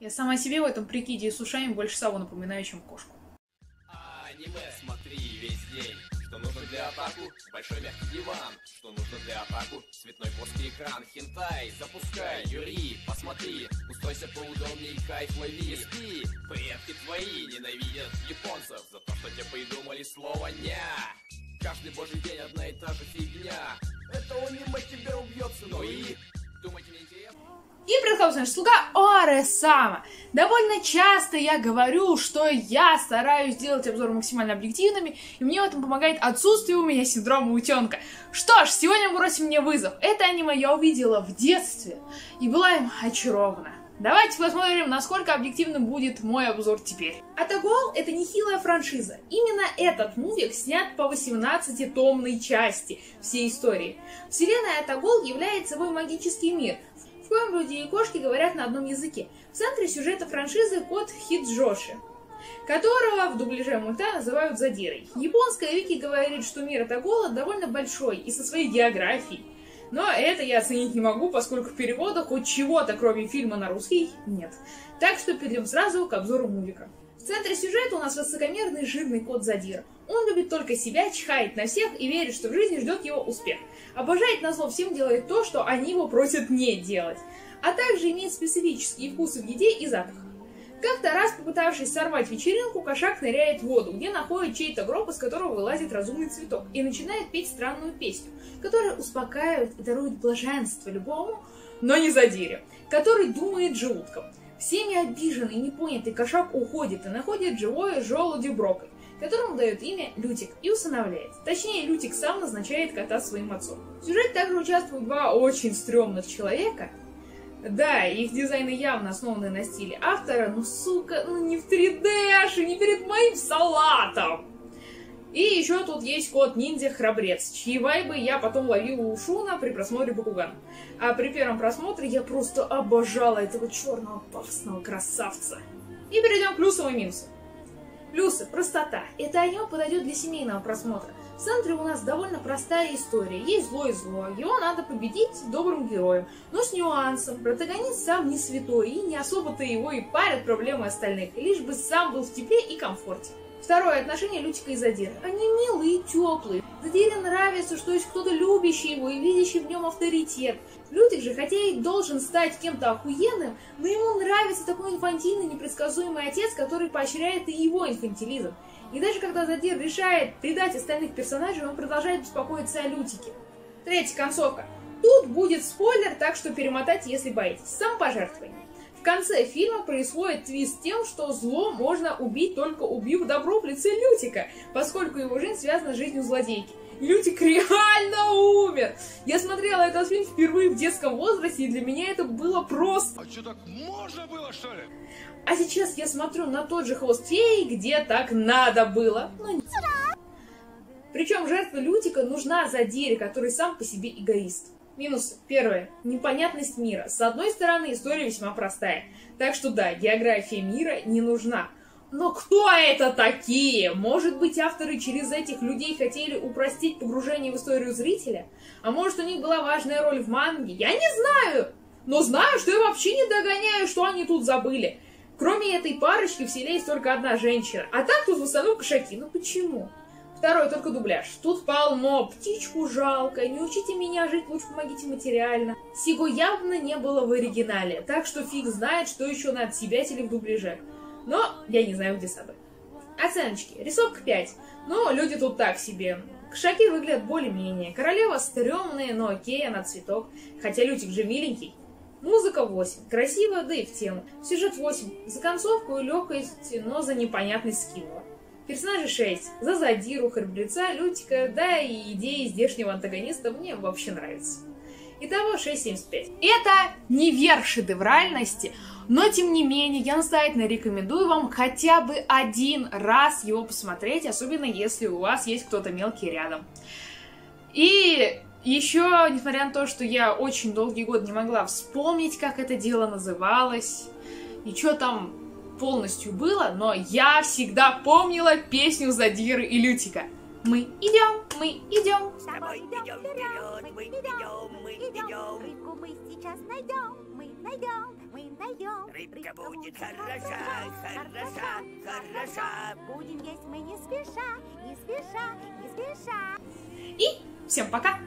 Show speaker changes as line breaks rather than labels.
Я сама себе в этом прикиде с ушами больше сову напоминаю, чем кошку.
Аниме смотри весь день. Что нужно для атаку? Большой мягкий диван. Что нужно для атаку? Цветной плоский экран. Хентай, запускай, Юри, посмотри. Устройся поудобней, кайф лови. Спи, предки твои ненавидят японцев за
наш слуга Оре Сама. Довольно часто я говорю, что я стараюсь делать обзоры максимально объективными, и мне в этом помогает отсутствие у меня синдрома утенка. Что ж, сегодня бросим мне вызов. Это аниме я увидела в детстве и была им очарована. Давайте посмотрим, насколько объективным будет мой обзор теперь. Атагуал — это нехилая франшиза. Именно этот мувик снят по 18-томной части всей истории. Вселенная Атагуал является собой магический мир, коем люди и кошки говорят на одном языке. В центре сюжета франшизы кот Хиджоши, которого в дубляже мульта называют Задирой. Японская вики говорит, что мир Атагуала довольно большой и со своей географией. Но это я оценить не могу, поскольку в переводах хоть чего-то, кроме фильма на русский, нет. Так что перейдем сразу к обзору мувика. В центре сюжета у нас высокомерный жирный кот Задир. Он любит только себя, чихает на всех и верит, что в жизни ждет его успех. Обожает на зло всем делать то, что они его просят не делать. А также имеет специфические вкусы в еде и запахах. Как-то раз, попытавшись сорвать вечеринку, кошак ныряет в воду, где находит чей-то гроб, из которого вылазит разумный цветок, и начинает петь странную песню, которая успокаивает и дарует блаженство любому, но не задире, который думает желудком. Всеми обиженный и непонятый кошак уходит и находит живое желудью брокколи, которому дает имя Лютик и усыновляет. Точнее, Лютик сам назначает кота своим отцом. В сюжете также участвуют два очень стрёмных человека, да, их дизайны явно основаны на стиле автора, но, сука, ну не в 3D, аж и не перед моим салатом. И еще тут есть код ниндзя Храбрец, чьи вайбы я потом ловила у Шуна при просмотре Бакуган. А при первом просмотре я просто обожала этого черного пафосного красавца. И перейдем к плюсам и минусам. Плюсы. Простота. Это аниме подойдет для семейного просмотра. В центре у нас довольно простая история. Есть зло и зло. Его надо победить добрым героем. Но с нюансом. Протагонист сам не святой, и не особо-то его и парят проблемы остальных. Лишь бы сам был в тепле и комфорте. Второе. Отношение Лютика и Задира. Они милые и теплые. Задире нравится, что есть кто-то любящий его и видящий в нем авторитет. Лютик же, хотя и должен стать кем-то охуенным, но ему нравится такой инфантильный, непредсказуемый отец, который поощряет и его инфантилизм. И даже когда Задир решает предать остальных персонажей, он продолжает беспокоиться о Лютике. Третья концовка. Тут будет спойлер, так что перемотайте, если боитесь. Самопожертвование. В конце фильма происходит твист тем, что зло можно убить только убив добро в лице Лютика, поскольку его жизнь связана с жизнью злодейки. Лютик реально умер! Я смотрела этот фильм впервые в детском возрасте, и для меня это было просто...
А что, так можно было, что ли?
А сейчас я смотрю на тот же хвост феи, где так надо было. Но не... Причем жертва Лютика нужна Задире, который сам по себе эгоист. Минус. Первое. Непонятность мира. С одной стороны, история весьма простая. Так что да, география мира не нужна. Но кто это такие? Может быть, авторы через этих людей хотели упростить погружение в историю зрителя? А может, у них была важная роль в манге? Я не знаю! Но знаю, что я вообще не догоняю, что они тут забыли. Кроме этой парочки в селе есть только одна женщина. А так тут в основном кошаки. Ну почему? Второй только дубляж. Тут полно. Птичку жалко. Не учите меня жить, лучше помогите материально. Сего явно не было в оригинале. Так что фиг знает, что еще надо себя или в дубляже. Но я не знаю, где сады. Оценочки. Рисовка 5. Но люди тут так себе. Кошаки выглядят более-менее. Королева стрёмная, но окей, она цветок. Хотя Лютик же миленький. Музыка 8. Красиво, да и в тему. Сюжет 8. За концовку и легкость, но за непонятность скилла. Персонажи 6. За задиру, храбреца, Лютика, да и идеи здешнего антагониста мне вообще нравятся. Итого 6,75. Это не верх шедевральности, но тем не менее я настоятельно рекомендую вам хотя бы один раз его посмотреть, особенно если у вас есть кто-то мелкий рядом. И еще, несмотря на то, что я очень долгий год не могла вспомнить, как это дело называлось, и что там полностью было, но я всегда помнила песню Задиры и Лютика. Мы идем, мы идем.
С тобой идем вперед, мы идем, мы идем. Рыбку мы сейчас найдем, мы найдем, мы найдем.
Рыбка будет хороша, хороша, хороша.
Будем есть мы не спеша, не спеша, не спеша.
И всем пока!